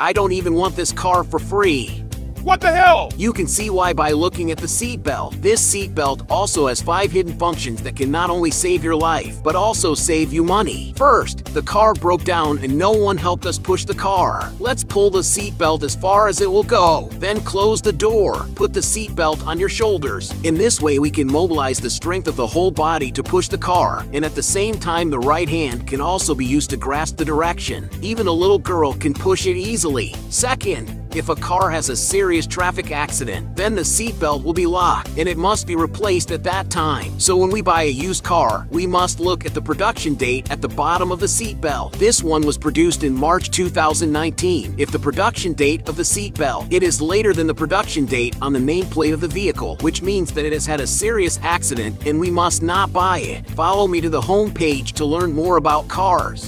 I don't even want this car for free. What the hell? You can see why by looking at the seatbelt. This seatbelt also has five hidden functions that can not only save your life, but also save you money. First, the car broke down and no one helped us push the car. Let's pull the seatbelt as far as it will go. Then close the door. Put the seatbelt on your shoulders. In this way, we can mobilize the strength of the whole body to push the car, and at the same time, the right hand can also be used to grasp the direction. Even a little girl can push it easily. Second, if a car has a serious traffic accident, then the seatbelt will be locked and it must be replaced at that time. So when we buy a used car, we must look at the production date at the bottom of the seatbelt. This one was produced in March 2019. If the production date of the seatbelt, it is later than the production date on the nameplate of the vehicle, which means that it has had a serious accident and we must not buy it. Follow me to the home page to learn more about cars.